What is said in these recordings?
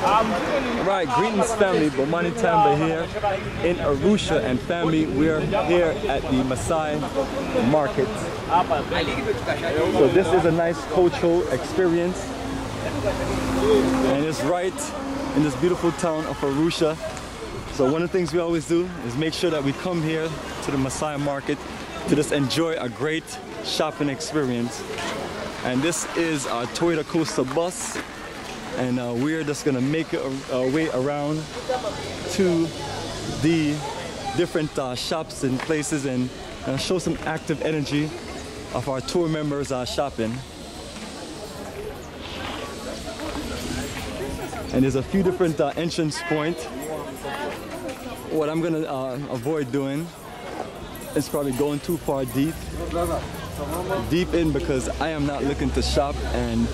Right, greetings family, Bomani Tyehimba here in Arusha and family, we're here at the Maasai market. So this is a nice cultural experience and it's right in this beautiful town of Arusha. So one of the things we always do is make sure that we come here to the Maasai market to just enjoy a great shopping experience. And this is our Toyota Coaster bus and uh, we're just gonna make our way around to the different uh, shops and places and uh, show some active energy of our tour members uh, shopping. And there's a few different uh, entrance points. What I'm gonna uh, avoid doing is probably going too far deep. Deep in because I am not looking to shop and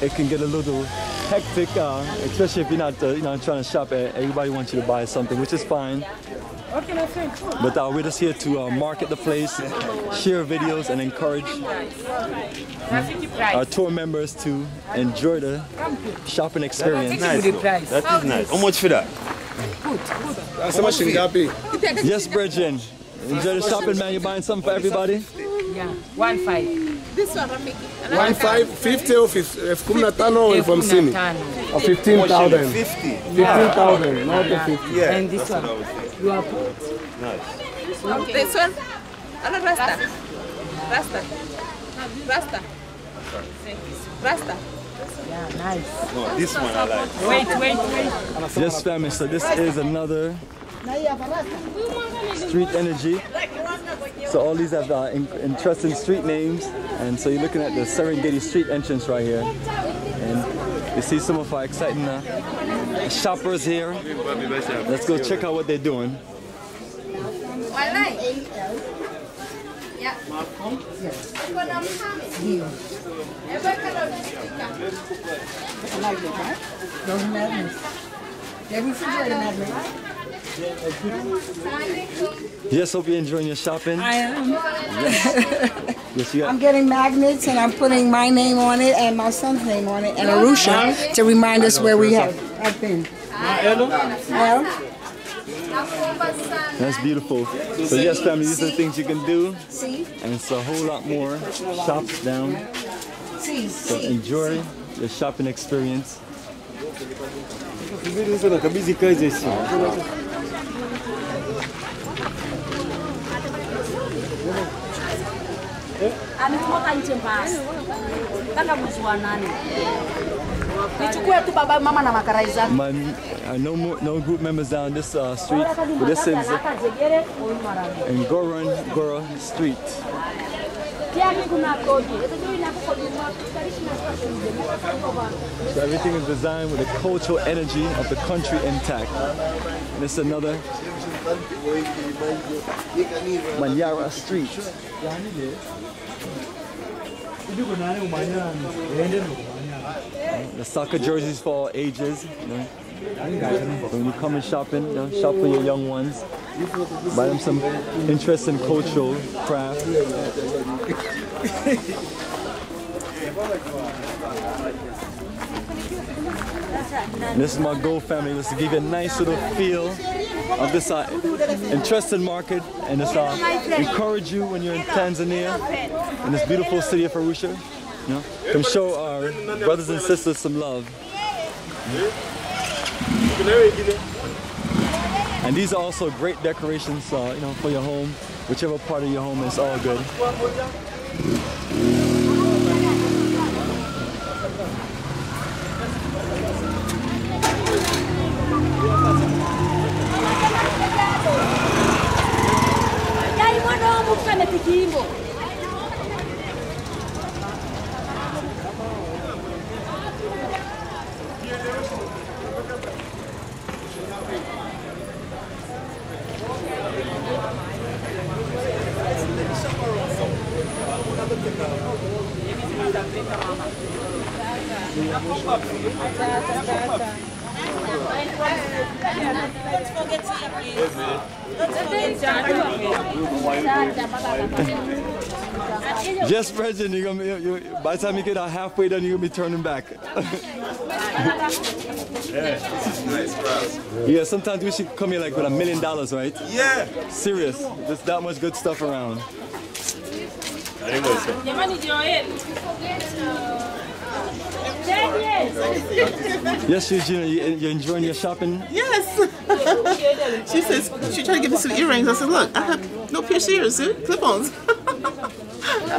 it can get a little hectic, uh, especially if you're not, uh, you know, trying to shop. Everybody wants you to buy something, which is fine. But uh, we're just here to uh, market the place, share videos, and encourage our tour members to enjoy the shopping experience. Nice. That is nice. How much for that? good How much ngapi? Yes, Bridget. Enjoy the shopping, man. You're buying something for everybody? Yeah, one five. This one, Rafiki. One five fifty or eh, fif- elfu kumi na tano au elfu hamsini? Or fifteen thousand? 50. Fifteen thousand, not the fifty. Yeah. And this one. what I would say. You are put. Nice. This one. Ano Rasta? Rasta. Rasta. Rasta. Yeah, nice. No, this one I like. Wait, wait, wait. Yes, family. So this is another street energy. So all these have uh, interesting street names, and so you're looking at the Serengeti Street entrance right here, and you see some of our exciting uh, shoppers here. Let's go check out what they're doing. Walay. Yeah. Uko na mhami? Ebe kada unasikika. Those magnets. They're refrigerator magnets. Yes, hope you're enjoying your shopping. I am. Yes, you I'm getting magnets and I'm putting my name on it and my son's name on it and Arusha to remind us where we have, have been. Well, Nakuomba sana. That's beautiful. So yes, family, these are the things you can do, and it's a whole lot more shops down. So enjoy your shopping experience. Nje mbasi mpaka mwezi wa nane. Nichukue tu baba mama na makarai zake. My, uh, no more, no group members down this uh, street, but this is in Ngorongoro Street. Pia mimi kuna kodi. Hizo ndio inakukodi mwa kutarishi na kwa kodi. So everything is designed with the cultural energy of the country intact. And it's another Manyara Street. The soccer jerseys for all ages. You know. When you come and shopping, you know, shop for your young ones. Buy them some interesting cultural craft. This is my Go family. To give you a nice little feel of this uh, interesting market and just uh, encourage you when you're in Tanzania in this beautiful city of Arusha. You know, come show our brothers and sisters some love. And these are also great decorations, uh, you know, for your home, whichever part of your home is all good. Ini kita ada berita lama. Just present, you're gonna be, you, by the time you get out halfway done, you're gonna be turning back. yeah, nice. Yeah, sometimes we should come here like with a million dollars, right? Yeah. Serious, there's that much good stuff around. Anyway, so. Yes, Eugenia, you, you're enjoying your shopping? Yes. she says she tried to give me some earrings. I said, look, I have no pierced ears, see? clip-ons.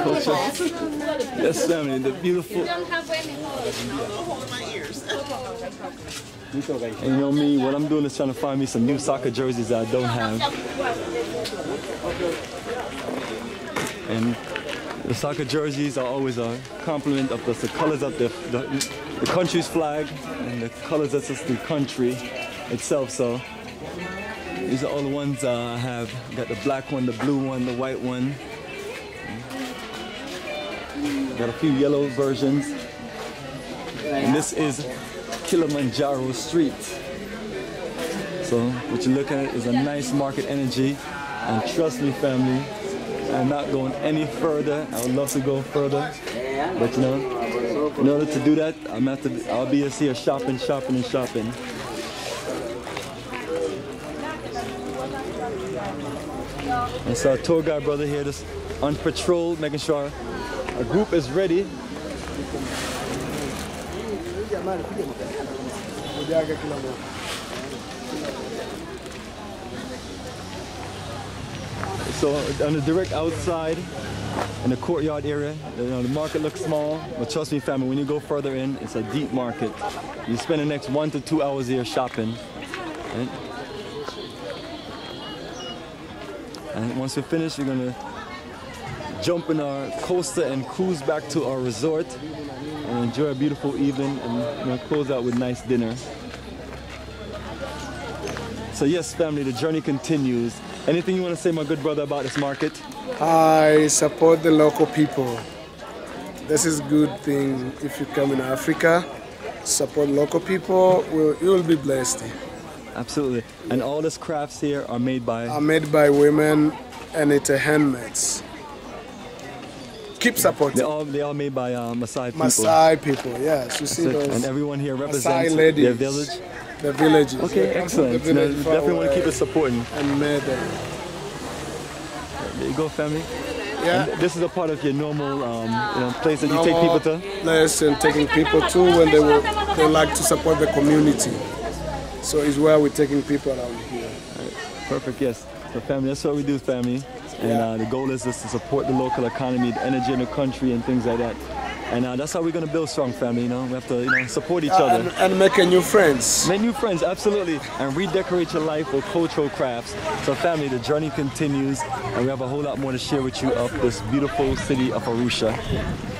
Culture. Yes, family, the beautiful. You don't have any more. No, no, my ears. And you know me, what I'm doing is trying to find me some new soccer jerseys that I don't have. And the soccer jerseys are always a compliment of the, the colors of the, the, the country's flag and the colors of the country itself. So these are all the ones uh, I have. Got the black one, the blue one, the white one. Got a few yellow versions. And this is Kilimanjaro Street. So what you're looking at is a nice market energy. And trust me, family, I'm not going any further. I would love to go further. But you know, in order to do that, I'm have to, I'll be here shopping, shopping, and shopping. And so our tour guide brother here just on patrol, making sure our group is ready. So on the direct outside, in the courtyard area, you know, the market looks small, but trust me family, when you go further in, it's a deep market. You spend the next one to two hours here shopping. And once we're finished, we're gonna jump in our coaster and cruise back to our resort and enjoy a beautiful evening and you know, close out with nice dinner. So yes, family, the journey continues. Anything you want to say, my good brother, about this market? I support the local people. This is a good thing if you come in Africa. Support local people, will you will be blessed. Absolutely. And all these crafts here are made by Are made by women and it's a handmade. Keep supporting. they supporting. all they all made by uh, Maasai people. Maasai people, yes. You see those and everyone here Maasai represents ladies. their village. The villages. Okay, yeah. excellent. The village far definitely want to keep it supporting. And made them. There you go, family. Yeah. And this is a part of your normal um, you know, place that you take people to. place and taking people to when they will, they like to support the community. So it's where we're taking people around here. Perfect, yes. So family, that's what we do, family. And uh, the goal is just to support the local economy, the energy in the country, and things like that. And uh, that's how we're gonna build strong family. You know, we have to, you know, support each other. And, and making new friends. Make new friends, absolutely, and redecorate your life with cultural crafts. So, family, the journey continues, and we have a whole lot more to share with you of this beautiful city of Arusha.